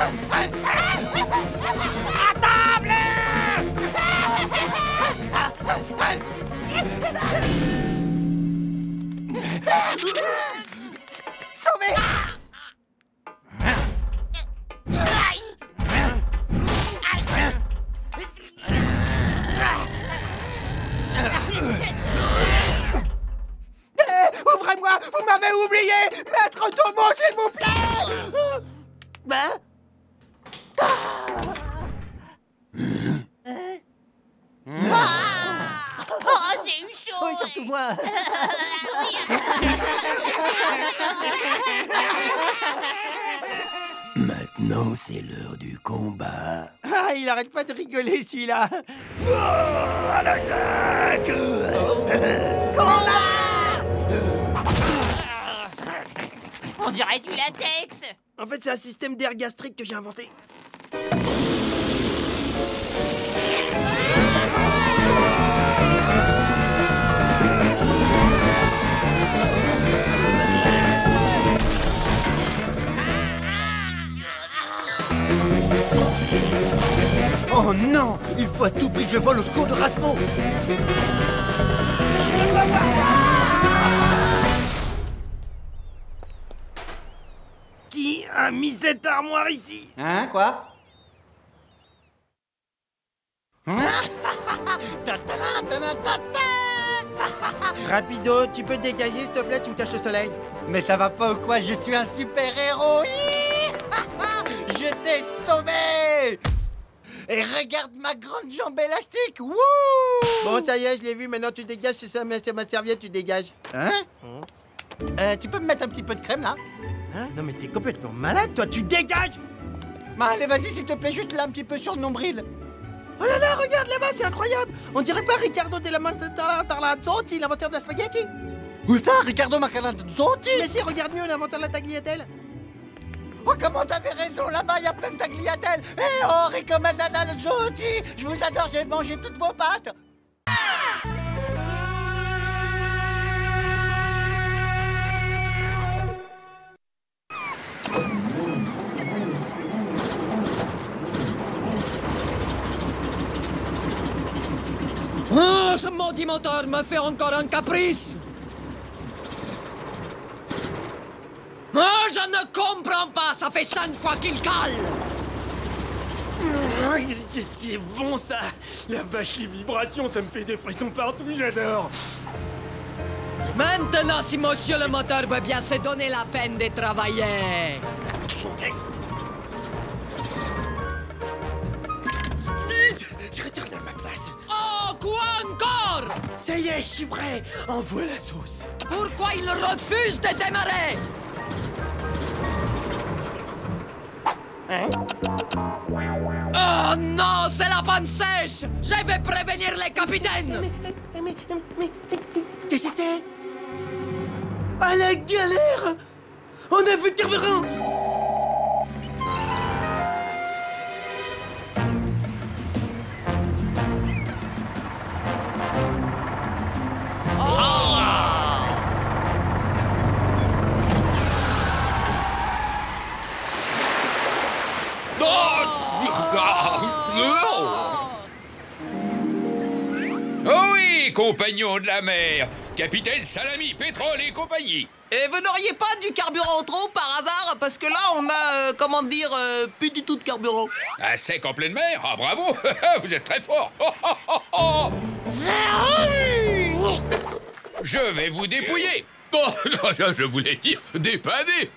À table Sauvez Eh, Ouvrez-moi Vous m'avez oublié. Maître Tomo, s'il vous plaît. Ben Oh, j'ai eu chaud Oui, surtout moi Maintenant, c'est l'heure du combat. Ah, il arrête pas de rigoler, celui-là à l'attaque dirait du latex En fait, c'est un système d'air gastrique que j'ai inventé. Oh non Il faut à tout prix je vole au secours de Rasmo Qui a mis cette armoire ici? Hein, quoi? Rapido, tu peux te dégager s'il te plaît, tu me caches le soleil. Mais ça va pas ou quoi? Je suis un super-héros. Je t'ai sauvé. Et regarde ma grande jambe élastique. Wouh! Bon, ça y est, je l'ai vu, maintenant tu dégages, c'est ça, mais c'est ma serviette, tu dégages. Hein? Euh, Tu peux me mettre un petit peu de crème, là. Hein? Non mais t'es complètement malade, toi, tu dégages. Bah allez, vas-y, s'il te plaît, juste là, un petit peu sur le nombril Oh là là, regarde là-bas, c'est incroyable. On dirait pas Riccardo della Montalazzotti, l'inventeur de la spaghetti. Où ça, Ricardo Marcalanzotti Mais si, regarde mieux, l'inventeur de la tagliatelle. Oh, comment t'avais raison, là-bas, il y a plein de tagliatelles. Eh oh, Rico Marcalanzotti Je vous adore, j'ai mangé toutes vos pâtes Oh, ce maudit moteur me fait encore un caprice. Oh, je ne comprends pas. Ça fait cinq fois qu'il cale. Ah, C'est bon ça. La vache, les vibrations, ça me fait des frissons partout, j'adore. Maintenant, si monsieur le moteur veut bien se donner la peine de travailler est, je suis prêt Envoie la sauce. Pourquoi il refuse de démarrer? Oh non, c'est la panne sèche! Je vais prévenir les capitaines! Mais, mais, mais, Ah la galère! On a plus de carburant compagnons de la mer Capitaine Salami, pétrole et compagnie Et vous n'auriez pas du carburant en trop par hasard Parce que là, on a, euh, comment dire, euh, plus du tout de carburant. À sec en pleine mer Ah bravo Vous êtes très fort Je vais vous dépouiller Oh, non, je, je voulais dire dépanner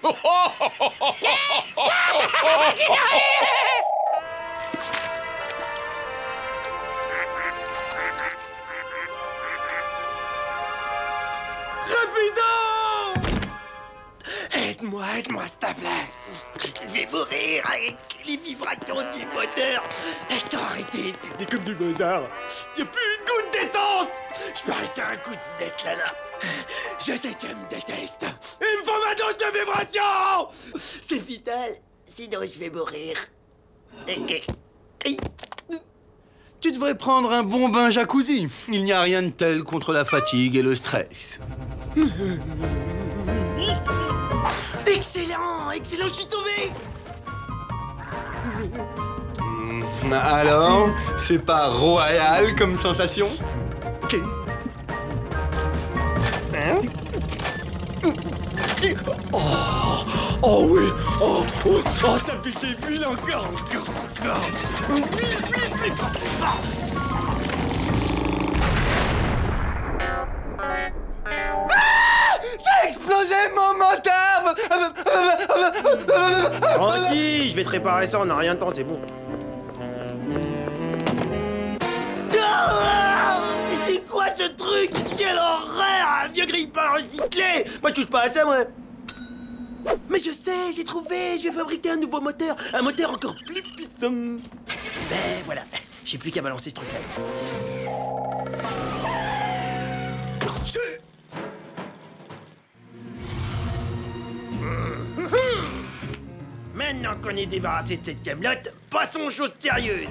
Aide-moi, aide-moi, s'il te plaît. Je vais mourir avec les vibrations du moteur. Attends, arrêtez, c'était comme du Mozart Y'a plus une goutte d'essence. Je parie que c'est un coup de svette là-là Je sais qu'elle me déteste Il me faut ma dose de vibrations C'est vital, sinon je vais mourir. Tu devrais prendre un bon bain jacuzzi. Il n'y a rien de tel contre la fatigue et le stress. Excellent, excellent, je suis sauvé Alors, c'est pas royal comme sensation Oh, oh oui, oh, oh, oh, ça fait des bulles encore, encore, encore. Oui, oui, plus fort, plus fort. Explosé mon moteur. Tranquille, je vais te réparer ça, on a rien de temps, c'est bon. Ah c'est quoi ce truc? Quelle horreur! Un vieux grille-pain recyclé! Moi je touche pas à ça moi. Mais je sais, j'ai trouvé, je vais fabriquer un nouveau moteur, un moteur encore plus puissant. Ben voilà, j'ai plus qu'à balancer ce truc-là. Maintenant qu'on est débarrassé de cette camelote, passons aux choses sérieuses.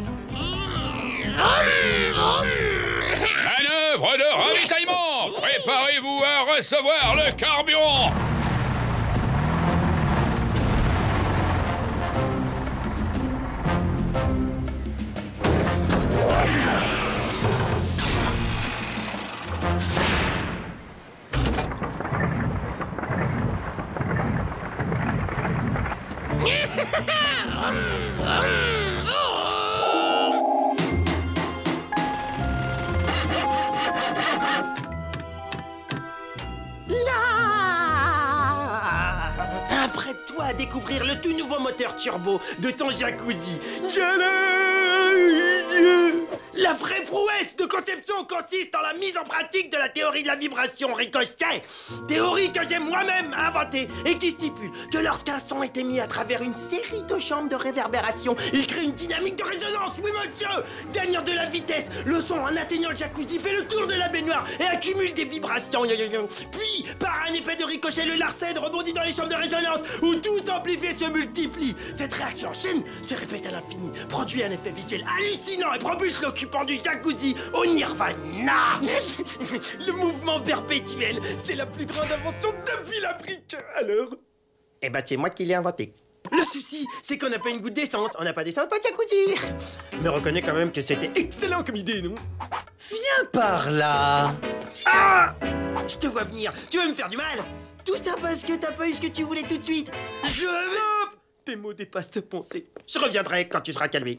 Manœuvre de ravitaillement Préparez-vous à recevoir le carburant à découvrir le tout nouveau moteur turbo de ton jacuzzi. La vraie prouesse de conception consiste en la mise en pratique de la théorie de la vibration ricochet. Théorie que j'ai moi-même inventée et qui stipule que lorsqu'un son est émis à travers une série de chambres de réverbération, il crée une dynamique de résonance, oui monsieur Gagnant de la vitesse, le son en atteignant le jacuzzi fait le tour de la baignoire et accumule des vibrations. Puis, par un effet de ricochet, le larcène rebondit dans les chambres de résonance où tout s'amplifie et se multiplie. Cette réaction en chaîne se répète à l'infini, produit un effet visuel hallucinant et propulse l'occupant du jacuzzi au nirvana. le mouvement perpétuel, c'est la plus grande invention depuis la brique. Alors Eh ben, c'est moi qui l'ai inventé. Le souci, c'est qu'on n'a pas une goutte d'essence. On n'a pas d'essence, pas de jacuzzi. Mais reconnais quand même que c'était excellent comme idée, non? Viens par là Ah Je te vois venir. Tu veux me faire du mal Tout ça parce que t'as pas eu ce que tu voulais tout de suite. Je veux... Tes mots dépassent tes pensées. Je reviendrai quand tu seras calmé.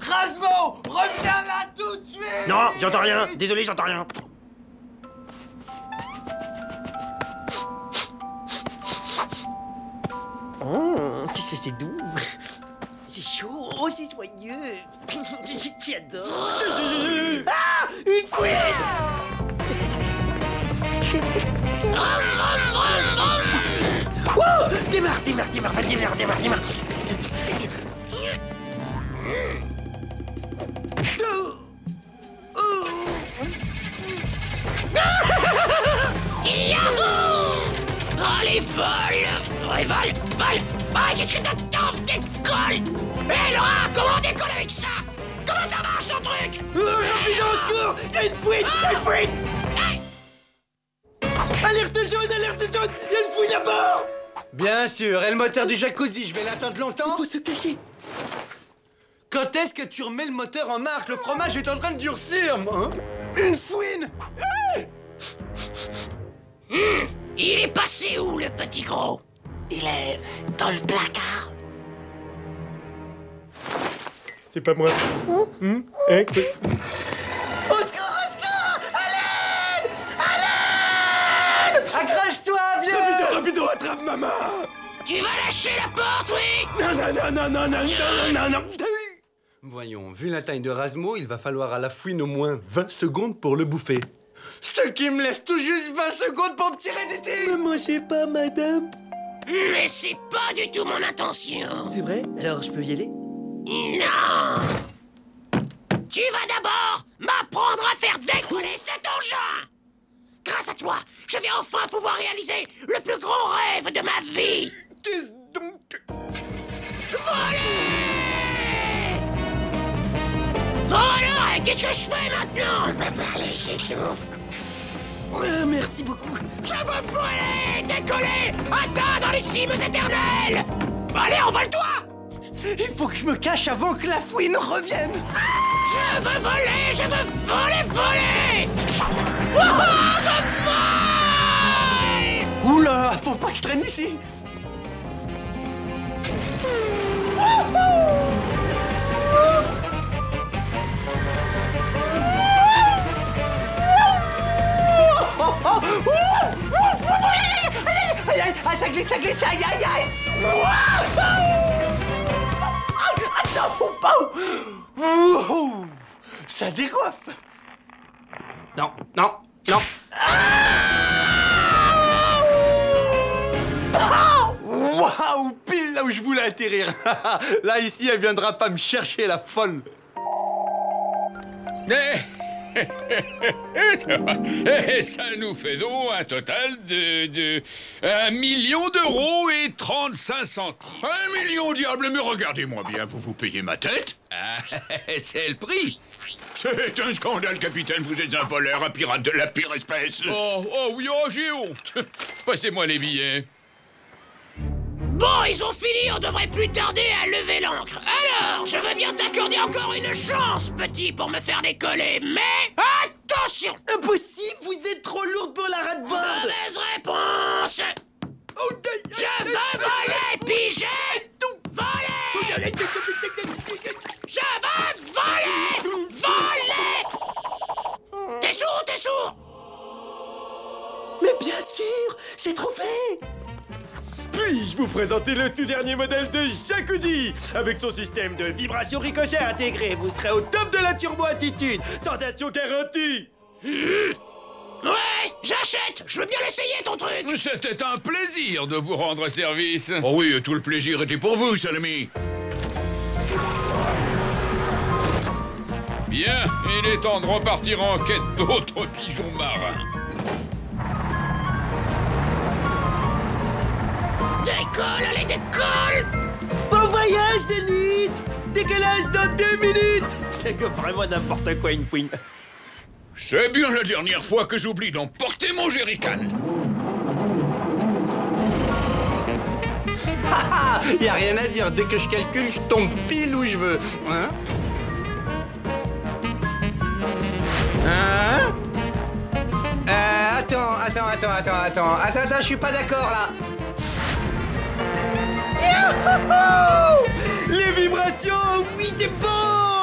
Rasmo, reviens là tout de suite Non, j'entends rien. Désolé, j'entends rien. Oh, tu sais, c'est doux. C'est chaud, oh, c'est joyeux. J'adore. Ah Une fouine Oh Démarre, démarre, démarre, démarre, démarre, démarre. Yahoo Oh les vols Ouais, vol, vol Ah, j'ai très temps, décolle Hé Laura, comment on décolle avec ça Comment ça marche ton truc Oh, rapide, au secours Y'a une fouine Y'a une fouine Alerte jaune, alerte jaune Y'a une fouine là-bas. Bien sûr, et le moteur du jacuzzi, je vais l'attendre longtemps. Il faut se cacher Quand est-ce que tu remets le moteur en marche Le fromage est en train de durcir, moi hein Une fouine Hmm, Il est passé où, le petit gros Il est dans le placard. C'est pas moi. Hum Eh, quoi Au secours, au secours À l'aide À l'aide Accroche-toi, vieux Rapido, rapido, attrape maman Tu vas lâcher la porte, oui Non, non, non, non, non, non, non, non, non Voyons, vu la taille de Rasmo, il va falloir à la fouine au moins 20 secondes pour le bouffer. Ce qui me laisse tout juste 20 secondes pour me tirer d'ici. Ne mangez pas, madame. Mais c'est pas du tout mon intention. C'est vrai? Alors, je peux y aller? Non. Tu vas d'abord m'apprendre à faire décoller cet engin. Grâce à toi, je vais enfin pouvoir réaliser le plus grand rêve de ma vie. Qu'est-ce donc? Voler Bon alors, qu'est-ce que je fais maintenant? On va parler, j'étouffe. Ah, Merci beaucoup. Je veux voler, décoller, atteindre les cimes éternelles. Allez, envole-toi Il faut que je me cache avant que la fouine revienne. Je veux voler, je veux voler, voler! Wouhou, je vole! Oula, faut pas que je traîne ici Aïe, ça glisse, ça glisse, aïe, aïe, aïe Attends, pas Ouh, Ça décoiffe Non, non, non. Waouh Pile là où je voulais atterrir. Là, ici, elle viendra pas me chercher, la folle. Et ça nous fait donc un total de... de 1 million d'euros et 35 centimes. Un million, diable, mais regardez-moi bien, vous vous payez ma tête Ah, c'est le prix. C'est un scandale, capitaine, vous êtes un voleur, un pirate de la pire espèce Oh, oh oui, oh, j'ai honte. Passez-moi les billets. Bon, ils ont fini, on devrait plus tarder à lever l'ancre. Alors, je veux bien t'accorder encore une chance, petit, pour me faire décoller, mais attention Impossible, vous êtes trop lourde pour la rade-bande Mauvaise réponse Je veux voler, pigé Voler Je veux voler Voler T'es sourd, t'es sourd Mais bien sûr, j'ai trouvé Puis-je vous présenter le tout dernier modèle de jacuzzi? Avec son système de vibration ricochet intégré, vous serez au top de la turbo-attitude Sensation garantie. Ouais, j'achète. Je veux bien l'essayer, ton truc. C'était un plaisir de vous rendre service. Oh oui, tout le plaisir était pour vous, Salami Bien, il est temps de repartir en quête d'autres pigeons marins. Décolle, allez, décolle Bon voyage, Denise Décollage dans deux minutes C'est que vraiment n'importe quoi, une fouine. C'est bien la dernière fois que j'oublie d'emporter mon jerrycan Haha Y a rien à dire, dès que je calcule, je tombe pile où je veux. Hein Hein Euh, attends, attends, attends, attends, attends. Attends, attends, je suis pas d'accord là. Les vibrations Oui, c'est bon